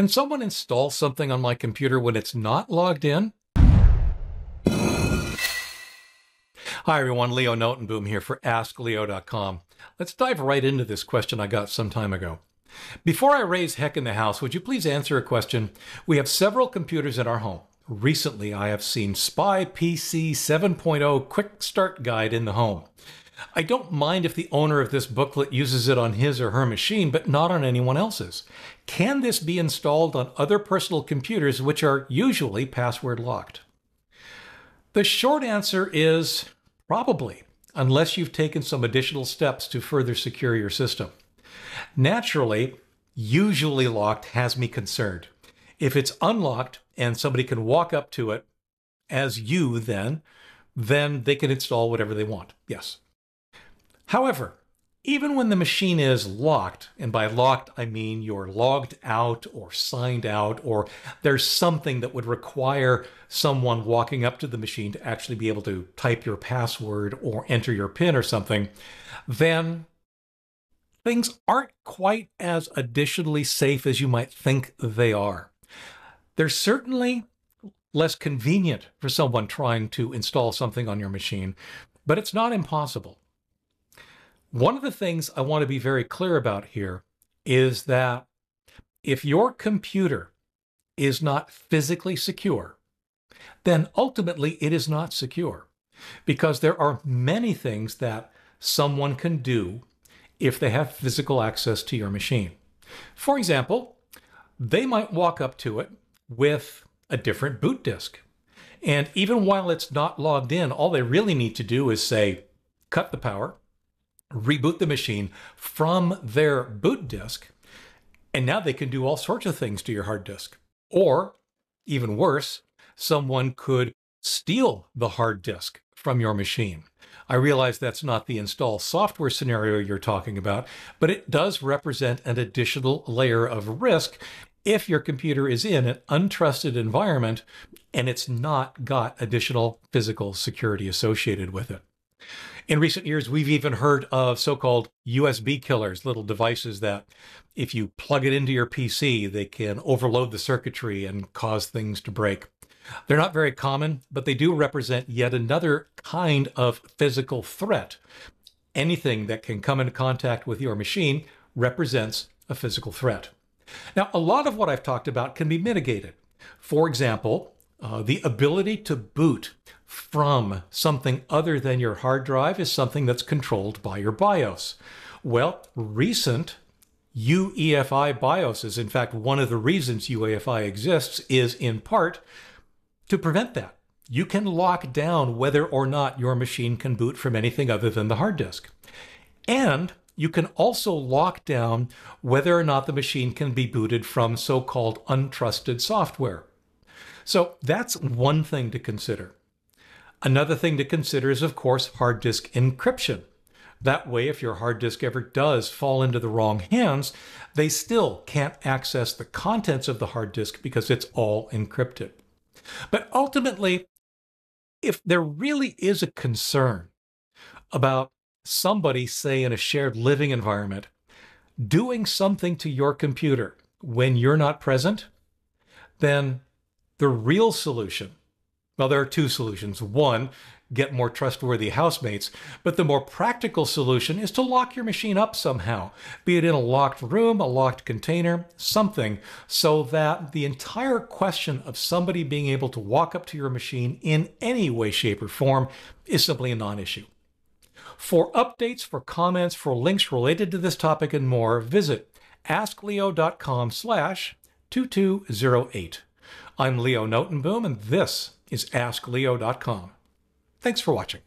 Can someone install something on my computer when it's not logged in? Hi everyone, Leo Notenboom here for AskLeo.com. Let's dive right into this question I got some time ago. Before I raise heck in the house, would you please answer a question? We have several computers in our home. Recently, I have seen Spy PC 7.0 Quick Start Guide in the home. I don't mind if the owner of this booklet uses it on his or her machine, but not on anyone else's. Can this be installed on other personal computers which are usually password locked? The short answer is probably, unless you've taken some additional steps to further secure your system. Naturally, usually locked has me concerned. If it's unlocked and somebody can walk up to it as you then, then they can install whatever they want. Yes. However, even when the machine is locked, and by locked I mean you're logged out or signed out, or there's something that would require someone walking up to the machine to actually be able to type your password or enter your PIN or something, then things aren't quite as additionally safe as you might think they are. They're certainly less convenient for someone trying to install something on your machine, but it's not impossible. One of the things I want to be very clear about here is that if your computer is not physically secure, then ultimately it is not secure because there are many things that someone can do if they have physical access to your machine. For example, they might walk up to it with a different boot disk. And even while it's not logged in, all they really need to do is say, cut the power, reboot the machine from their boot disk, and now they can do all sorts of things to your hard disk. Or, even worse, someone could steal the hard disk from your machine. I realize that's not the install software scenario you're talking about, but it does represent an additional layer of risk if your computer is in an untrusted environment and it's not got additional physical security associated with it. In recent years, we've even heard of so called USB killers, little devices that, if you plug it into your PC, they can overload the circuitry and cause things to break. They're not very common, but they do represent yet another kind of physical threat. Anything that can come into contact with your machine represents a physical threat. Now, a lot of what I've talked about can be mitigated. For example, uh, the ability to boot from something other than your hard drive is something that's controlled by your BIOS. Well, recent UEFI BIOSes, in fact, one of the reasons UEFI exists is in part to prevent that. You can lock down whether or not your machine can boot from anything other than the hard disk. And you can also lock down whether or not the machine can be booted from so-called untrusted software. So that's one thing to consider. Another thing to consider is, of course, hard disk encryption. That way, if your hard disk ever does fall into the wrong hands, they still can't access the contents of the hard disk because it's all encrypted. But ultimately, if there really is a concern about somebody, say in a shared living environment, doing something to your computer when you're not present, then the real solution well, there are two solutions. One, get more trustworthy housemates, but the more practical solution is to lock your machine up somehow, be it in a locked room, a locked container, something, so that the entire question of somebody being able to walk up to your machine in any way, shape, or form is simply a non-issue. For updates, for comments, for links related to this topic and more, visit askleo.com slash 2208. I'm Leo Notenboom, and this is AskLeo.com. Thanks for watching.